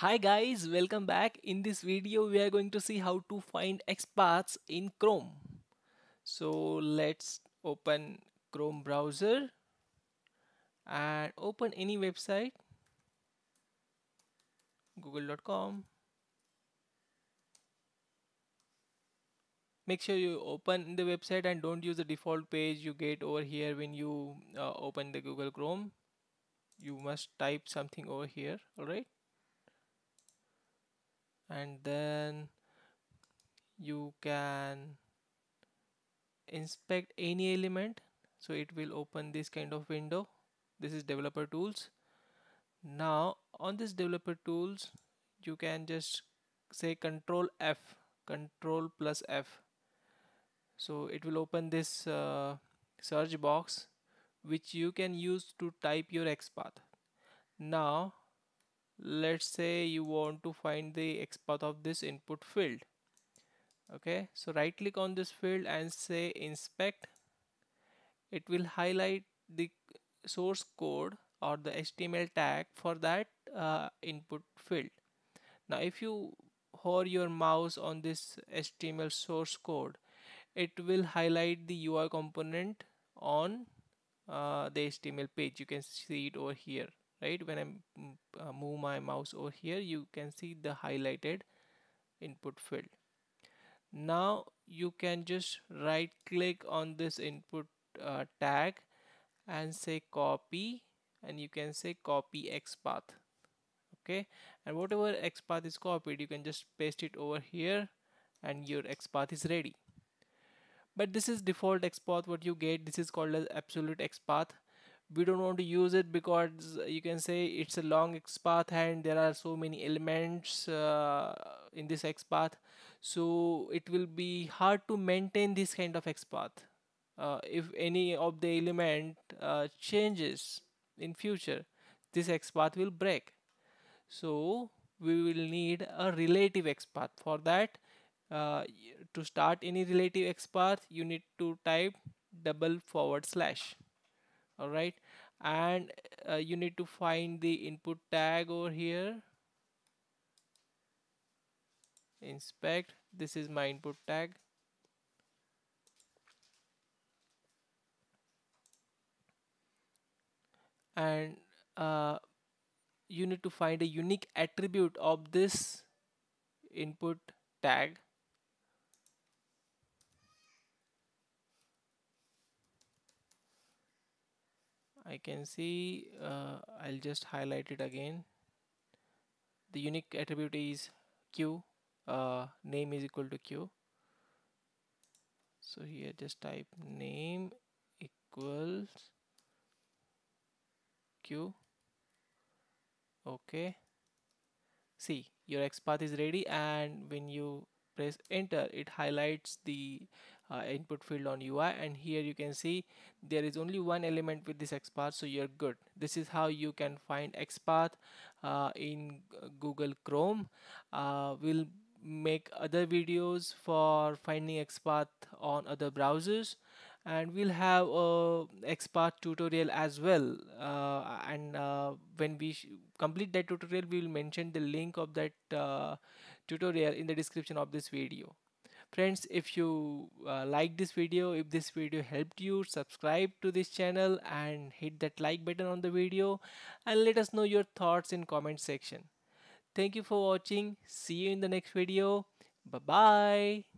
Hi guys, welcome back. In this video, we are going to see how to find XPaths in Chrome. So let's open Chrome browser and open any website, google.com. Make sure you open the website and don't use the default page you get over here when you uh, open the Google Chrome. You must type something over here, alright? And then you can inspect any element. So it will open this kind of window. This is developer tools. Now on this developer tools you can just say control F control plus F. So it will open this uh, search box which you can use to type your XPath now let's say you want to find the XPath of this input field okay? So right click on this field and say inspect. It will highlight the source code or the HTML tag for that uh, input field. Now if you hover your mouse on this HTML source code it will highlight the UI component on uh, the HTML page. You can see it over here right? When I uh, move my mouse over here you can see the highlighted input field. Now you can just right click on this input uh, tag and say copy and you can say copy XPath okay? And whatever XPath is copied you can just paste it over here and your XPath is ready. But this is default XPath what you get. This is called as absolute XPath we don't want to use it because you can say it's a long XPath and there are so many elements uh, in this XPath so it will be hard to maintain this kind of XPath uh, if any of the element uh, changes in future this XPath will break. So we will need a relative XPath for that. Uh, to start any relative XPath you need to type double forward slash all right. And uh, you need to find the input tag over here. Inspect. This is my input tag. And uh, you need to find a unique attribute of this input tag I can see uh, I'll just highlight it again. The unique attribute is q uh, name is equal to q. So here just type name equals q. Okay. See your XPath is ready and when you press enter it highlights the uh, input field on UI and here you can see there is only one element with this XPath so you're good. This is how you can find XPath uh, in Google Chrome. Uh, we'll make other videos for finding XPath on other browsers and we'll have a XPath tutorial as well. Uh, and uh, when we complete that tutorial we will mention the link of that uh, tutorial in the description of this video friends if you uh, like this video if this video helped you subscribe to this channel and hit that like button on the video and let us know your thoughts in comment section. Thank you for watching. See you in the next video. Bye bye